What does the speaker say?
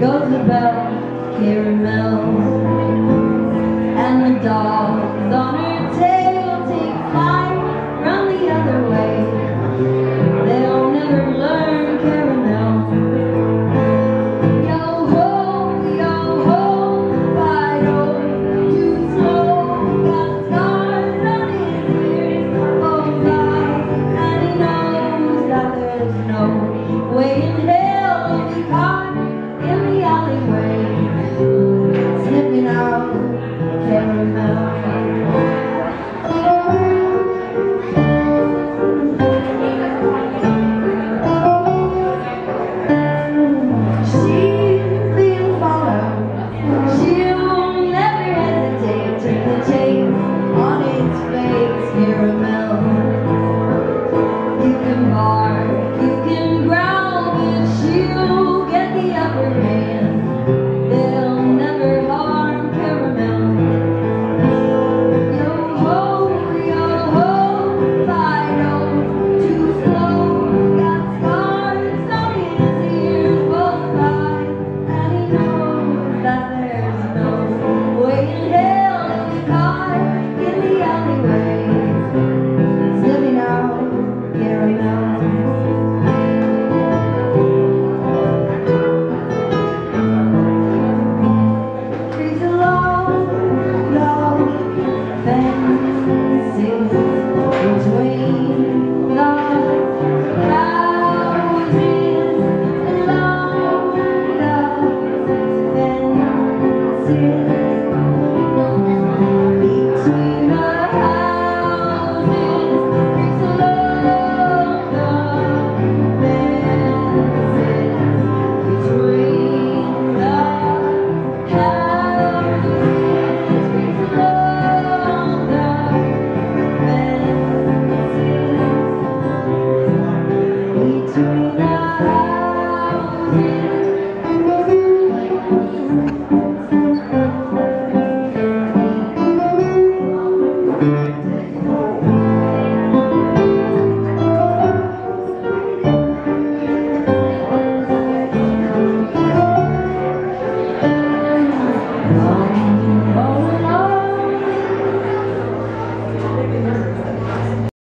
goes about caramel. And the dogs on her tail take flight run the other way. They'll never learn caramel. Yo ho yo ho fight oh too slow got scars on his ears oh god and he knows that there's no way in hell. 明。see.